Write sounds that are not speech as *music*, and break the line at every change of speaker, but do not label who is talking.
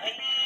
Bye. *laughs*